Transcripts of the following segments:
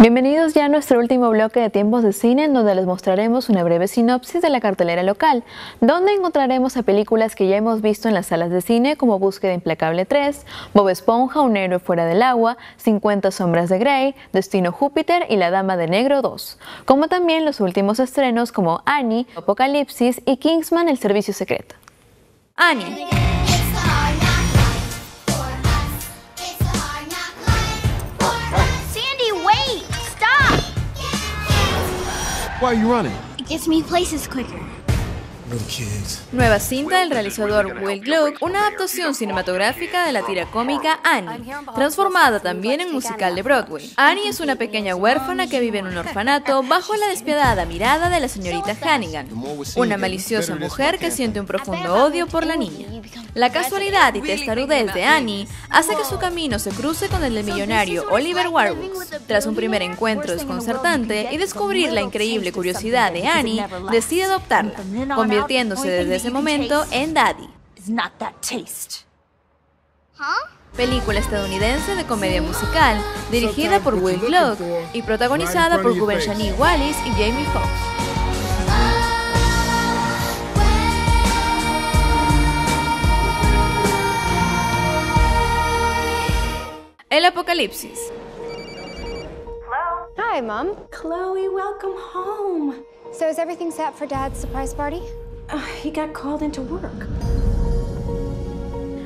Bienvenidos ya a nuestro último bloque de tiempos de cine en donde les mostraremos una breve sinopsis de la cartelera local, donde encontraremos a películas que ya hemos visto en las salas de cine como Búsqueda Implacable 3, Bob Esponja, Un héroe fuera del agua, 50 sombras de Grey, Destino Júpiter y La Dama de Negro 2, como también los últimos estrenos como Annie, Apocalipsis y Kingsman El Servicio Secreto. Annie. Why are you running? It gets me places quicker. Nueva cinta del realizador Will Gluck, una adaptación cinematográfica de la tira cómica Annie, transformada también en musical de Broadway. Annie es una pequeña huérfana que vive en un orfanato bajo la despiadada mirada de la señorita Hannigan, una maliciosa mujer que siente un profundo odio por la niña. La casualidad y testarudez de Annie hace que su camino se cruce con el del millonario Oliver Warwick. Tras un primer encuentro desconcertante y descubrir la increíble curiosidad de Annie, decide adoptarla, convirtiéndose desde ese momento en Daddy. Película estadounidense de comedia musical, dirigida por Will Gluck y protagonizada por Ruben Shani Wallis y Jamie Foxx. El apocalipsis. Hi, Mom. Chloe, welcome home. So is everything set for Dad's surprise party? Uh, he got called into work.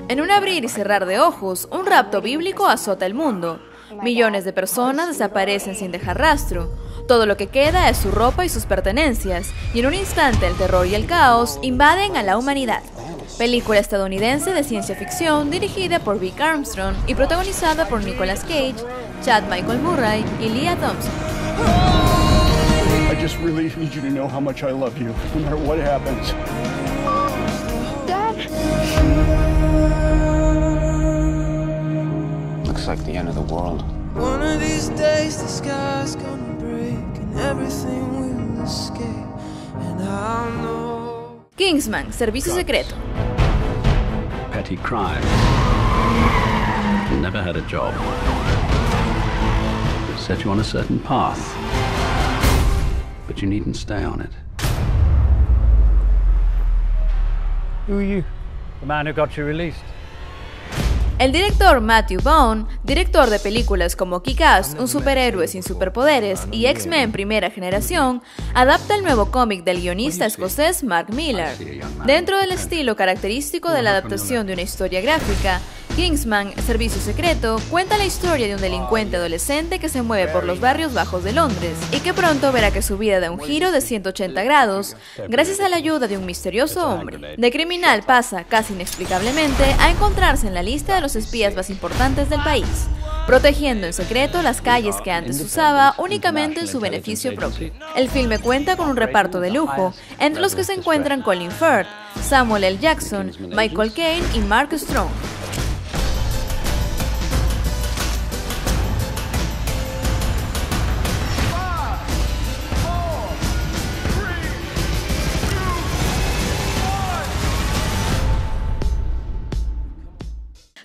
En un abrir y cerrar de ojos, un rapto bíblico azota el mundo. Millones de personas desaparecen sin dejar rastro. Todo lo que queda es su ropa y sus pertenencias, y en un instante el terror y el caos invaden a la humanidad. Película estadounidense de ciencia ficción dirigida por Vic Armstrong y protagonizada por Nicolas Cage, Chad Michael Murray y Leah Thompson. I just really need you to know how much I love you, no matter what happens. Dad? Looks like the end of the world. One of these days the sky's gonna break and everything will escape. And I know. Kingsman, Servicio Secreto. Petty crime. Never had a job. Set you on a certain path but you needn't stay on it. Who are you? The man who got you released. El director Matthew Vaughn, director de películas como Kick-Ass, Un superhéroe sin superpoderes y X-Men Primera Generación, adapta el nuevo cómic del guionista escocés Mark Millar. Dentro del estilo característico de la adaptación de una historia gráfica, Kingsman, Servicio Secreto, cuenta la historia de un delincuente adolescente que se mueve por los barrios bajos de Londres y que pronto verá que su vida da un giro de 180 grados gracias a la ayuda de un misterioso hombre. De criminal pasa, casi inexplicablemente, a encontrarse en la lista de los espías más importantes del país, protegiendo en secreto las calles que antes usaba únicamente en su beneficio propio. El filme cuenta con un reparto de lujo, entre los que se encuentran Colin Firth, Samuel L. Jackson, Michael Caine y Mark Strong.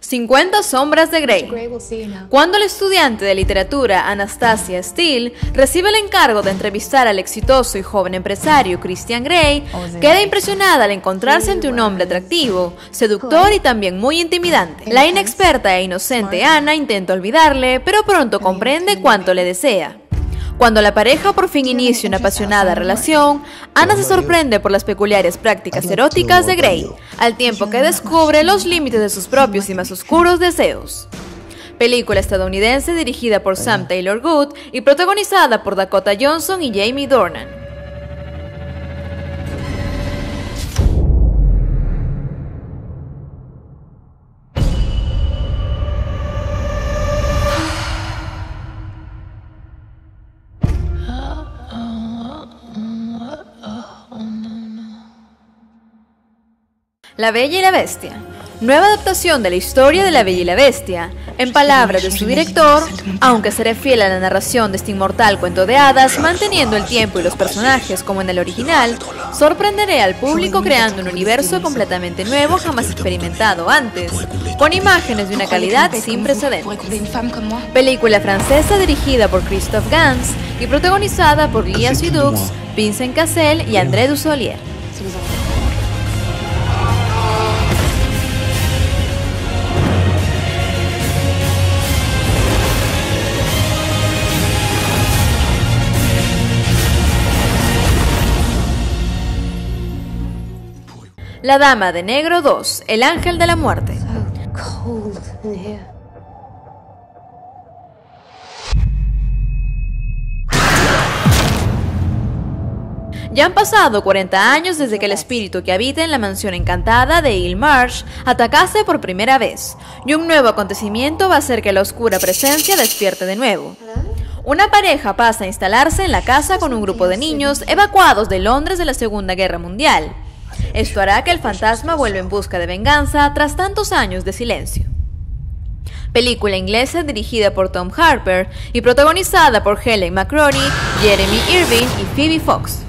50 sombras de Grey. Cuando el estudiante de literatura Anastasia Steele recibe el encargo de entrevistar al exitoso y joven empresario Christian Grey, queda impresionada al encontrarse ante un hombre atractivo, seductor y también muy intimidante. La inexperta e inocente Ana intenta olvidarle, pero pronto comprende cuánto le desea. Cuando la pareja por fin inicia una apasionada relación, Ana se sorprende por las peculiares prácticas eróticas de Grey, al tiempo que descubre los límites de sus propios y más oscuros deseos. Película estadounidense dirigida por Sam Taylor Good y protagonizada por Dakota Johnson y Jamie Dornan. La Bella y la Bestia. Nueva adaptación de la historia de La Bella y la Bestia. En palabras de su director, aunque seré fiel a la narración de este inmortal cuento de hadas, manteniendo el tiempo y los personajes como en el original, Sorprenderé al público creando un universo completamente nuevo jamás experimentado antes, con imágenes de una calidad sin precedentes. Película francesa dirigida por Christophe Gans y protagonizada por Lia Seydoux, Vincent Cassel y André Dussolier. La Dama de Negro 2, El Ángel de la Muerte. Ya han pasado 40 años desde que el espíritu que habita en la mansión encantada de Il Marsh atacase por primera vez, y un nuevo acontecimiento va a hacer que la oscura presencia despierte de nuevo. Una pareja pasa a instalarse en la casa con un grupo de niños evacuados de Londres de la Segunda Guerra Mundial. Esto hará que el fantasma vuelva en busca de venganza tras tantos años de silencio. Película inglesa dirigida por Tom Harper y protagonizada por Helen McCrory, Jeremy Irving y Phoebe Fox.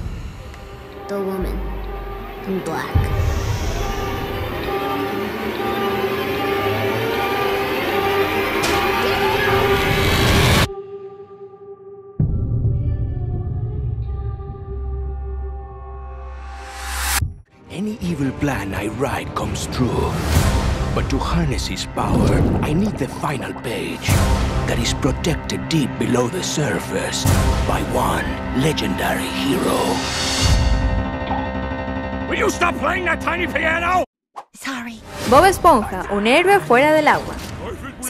Any evil plan I write comes true. But to harness his power, I need the final page that is protected deep below the surface by one legendary hero. Will you stop playing that tiny piano? Sorry. Bob Esponja, un héroe fuera del agua.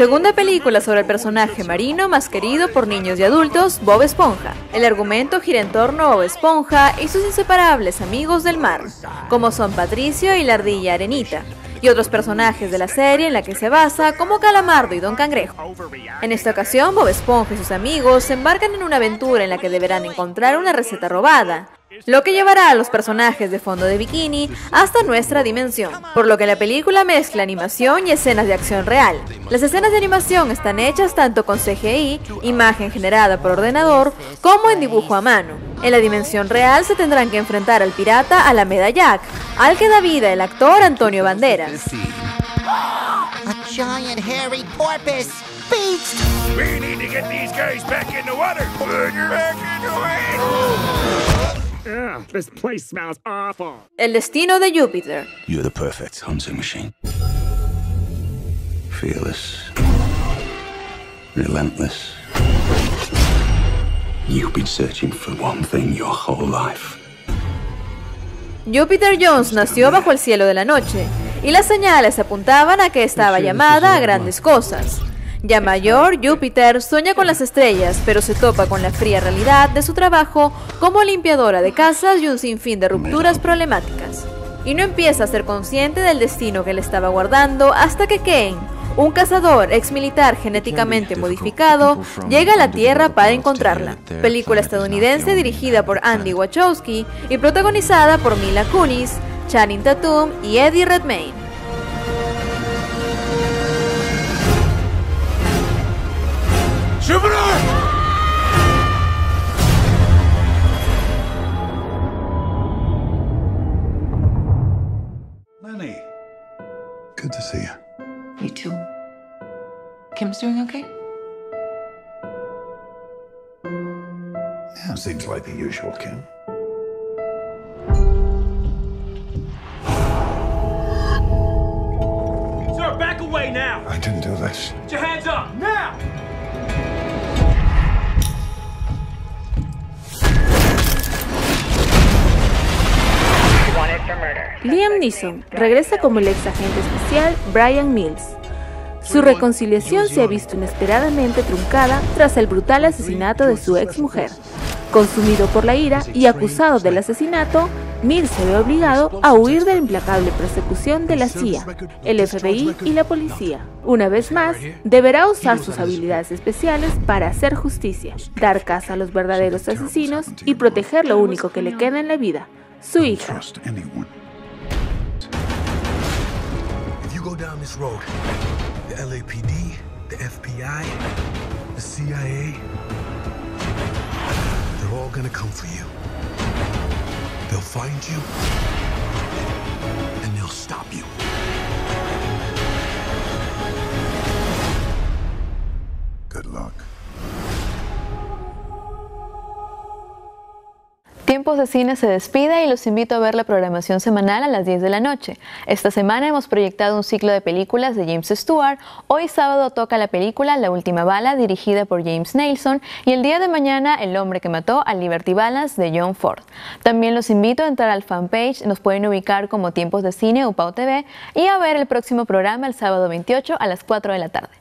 Segunda película sobre el personaje marino más querido por niños y adultos, Bob Esponja. El argumento gira en torno a Bob Esponja y sus inseparables amigos del mar, como son Patricio y la ardilla Arenita, y otros personajes de la serie en la que se basa, como Calamardo y Don Cangrejo. En esta ocasión, Bob Esponja y sus amigos se embarcan en una aventura en la que deberán encontrar una receta robada, lo que llevará a los personajes de fondo de bikini hasta nuestra dimensión, por lo que la película mezcla animación y escenas de acción real. Las escenas de animación están hechas tanto con CGI, imagen generada por ordenador, como en dibujo a mano. En la dimensión real se tendrán que enfrentar al pirata Alameda Jack, al que da vida el actor Antonio Banderas. Ugh, this place smells awful. El destino de Júpiter. You're the perfect hunting machine. Fearless. Relentless. You've been searching for one thing your whole life. Jupiter Jones nació bajo el cielo de la noche, y las señales apuntaban a que estaba llamada a grandes cosas. Ya mayor, Júpiter sueña con las estrellas, pero se topa con la fría realidad de su trabajo como limpiadora de casas y un sinfín de rupturas problemáticas. Y no empieza a ser consciente del destino que le estaba guardando hasta que Kane, un cazador ex militar genéticamente modificado, llega a la Tierra para encontrarla. Película estadounidense dirigida por Andy Wachowski y protagonizada por Mila Kunis, Channing Tatum y Eddie Redmayne. Lenny. Good to see you. You too. Kim's doing okay? Yeah, seems like the usual, Kim. Sir, back away now. I didn't do this. Put your hands up Liam Neeson regresa como el ex agente especial Brian Mills. Su reconciliación se ha visto inesperadamente truncada tras el brutal asesinato de su ex mujer. Consumido por la ira y acusado del asesinato, Mills se ve obligado a huir de la implacable persecución de la CIA, el FBI y la policía. Una vez más, deberá usar sus habilidades especiales para hacer justicia, dar caza a los verdaderos asesinos y proteger lo único que le queda en la vida, su hija. Down this road, the LAPD, the FBI, the CIA, they're all gonna come for you. They'll find you, and they'll stop you. Good luck. Tiempos de Cine se despide y los invito a ver la programación semanal a las 10 de la noche. Esta semana hemos proyectado un ciclo de películas de James Stewart. Hoy sábado toca la película La Última Bala, dirigida por James Nelson, y el día de mañana El hombre que mató a Liberty Balance de John Ford. También los invito a entrar al fanpage, nos pueden ubicar como Tiempos de Cine o Pau TV y a ver el próximo programa el sábado 28 a las 4 de la tarde.